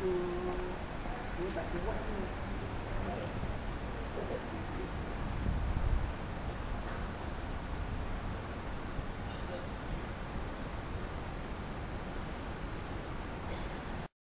aku Saya tak kuat ni.